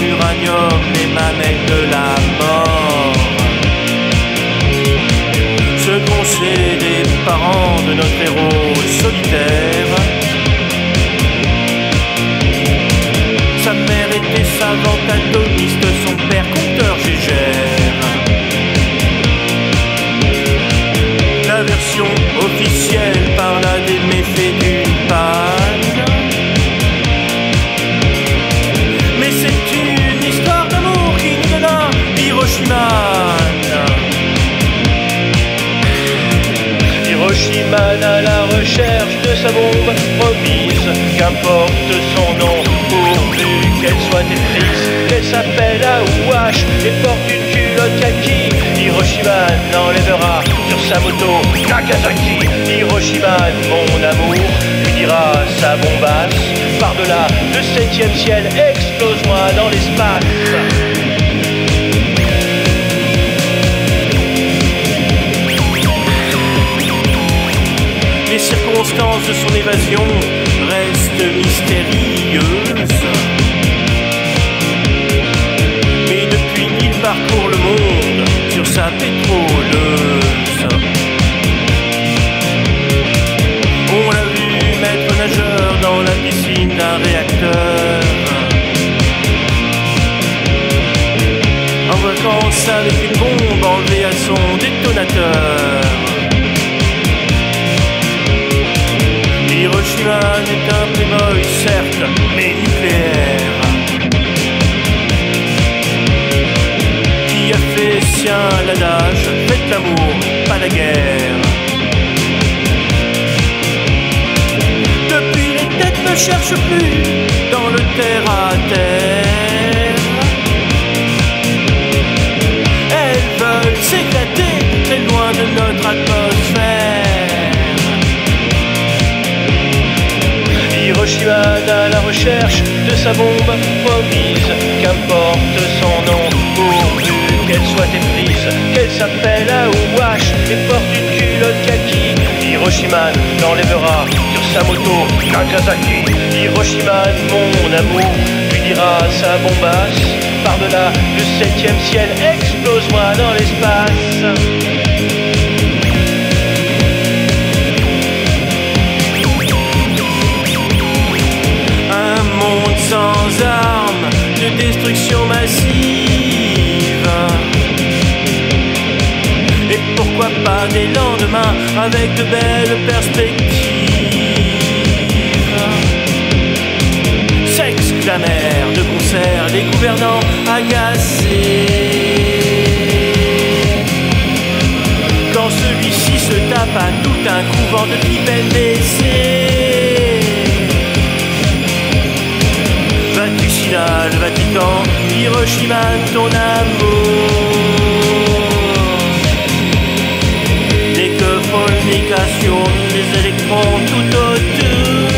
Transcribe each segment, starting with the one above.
uranium, les mamelles de la mort. Ce qu'on sait des parents de notre héros solitaire. Sa mère était savante atomiste, Hiroshima à la recherche de sa bombe promise, qu'importe son nom, pourvu qu'elle soit écrite, qu'elle s'appelle Aouache et porte une culotte kaki. Hiroshima n'enlèvera sur sa moto Nagasaki. Hiroshima, mon amour, lui dira sa bombasse. Par-delà le septième ciel, explose-moi dans l'espace. Circonstances de son évasion restent mystérieuses. Mais depuis, il parcourt le monde sur sa pétroleuse. On l'a vu maître nageur dans la piscine d'un réacteur. En vacances avec une bombe enlevée à son détonateur. Est un playboy, certes, mais nucléaire. Qui a fait sien l'adage Faites l'amour, pas la guerre. Depuis, les têtes ne cherchent plus dans le terre à terre. Elles veulent s'éclater à la recherche de sa bombe promise, qu'importe son nom, pourvu qu'elle soit éprise, qu'elle s'appelle Aouache et porte une culotte kaki. Hiroshima l'enlèvera sur sa moto Nagasaki. Hiroshima, mon amour, lui dira sa bombasse. Par-delà le septième ciel, explose-moi dans l'espace. Sans armes, de destruction massive. Et pourquoi pas des lendemains avec de belles perspectives? S'exclamèrent de concert les gouvernants agacés. Quand celui-ci se tape à tout un couvent de type NBC. Vaticinal, Vatican, Hiroshima, ton amour. Dès que fornication, des électrons tout autour.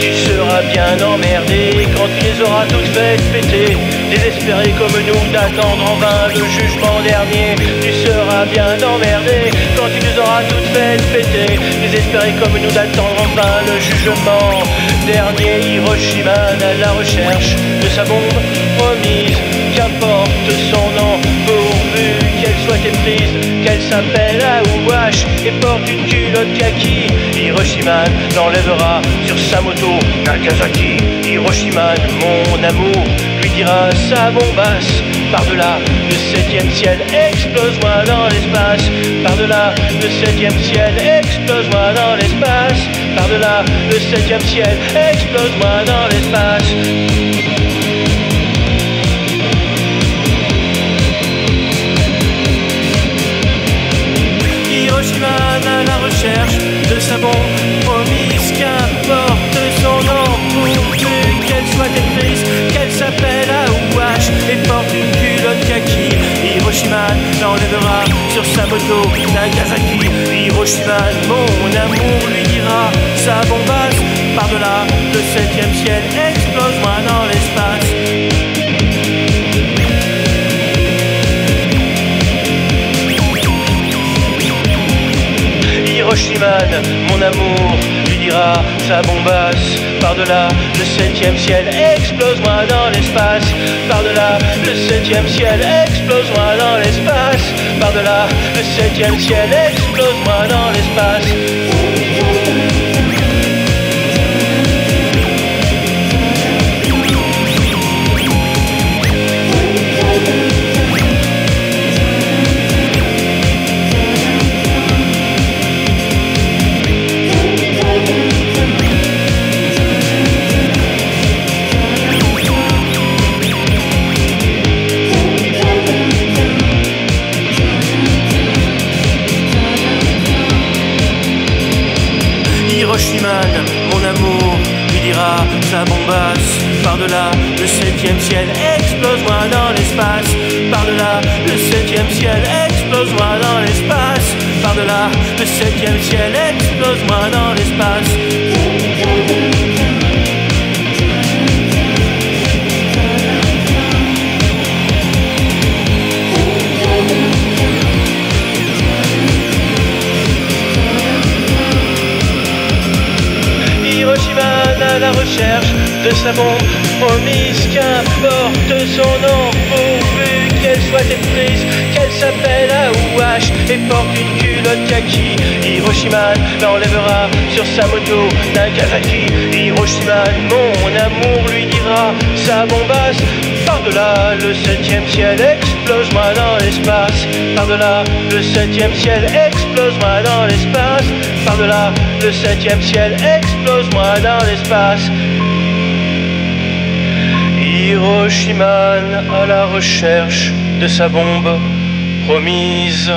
Tu seras bien emmerdé quand tu les auras toutes faites péter. Désespéré comme nous d'attendre en vain le jugement dernier. Tu seras bien emmerdé quand tu les auras toutes faites péter. Désespéré comme nous d'attendre en vain le jugement dernier. Hiroshima à la recherche de sa bombe promise. Qu'importe son nom, pourvu qu'elle soit éprise, qu'elle s'appelle Aouache et porte une culotte kaki. Hiroshima l'enlèvera sur sa moto Nagasaki. Hiroshima, mon amour, lui dira sa bombasse. Par-delà le septième ciel, explose-moi dans l'espace. Par-delà le septième ciel, explose-moi dans l'espace. Par-delà le septième ciel, explose-moi dans l'espace. Nagasaki. Hiroshima, mon amour, lui dira sa bombasse par-delà le septième ciel, explose-moi dans l'espace. Hiroshima, mon amour, dira sa bombasse. Par-delà le septième ciel, explose-moi dans l'espace. Par-delà le septième ciel, explose-moi dans l'espace. Par-delà le septième ciel, explose-moi dans l'espace. Mon amour, lui dira sa bombasse. Par-delà le septième ciel, explose-moi dans l'espace. Par-delà le septième ciel, explose-moi dans l'espace. Par-delà le septième ciel, explose-moi dans l'espace. À la recherche de sa bombe promise, qu'importe son nom, pourvu qu'elle soit éprise, qu'elle s'appelle Aouache et porte une culotte kaki. Hiroshima l'enlèvera sur sa moto Nagasaki. Hiroshima, mon amour, lui dira sa bombasse. Par-delà le septième ciel, explose-moi dans l'espace. Par-delà le septième ciel, explose-moi dans l'espace. Par-delà le septième ciel, explose-moi dans l'espace. Hiroshima à la recherche de sa bombe promise.